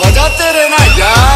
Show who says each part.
Speaker 1: बजाते रहना यार।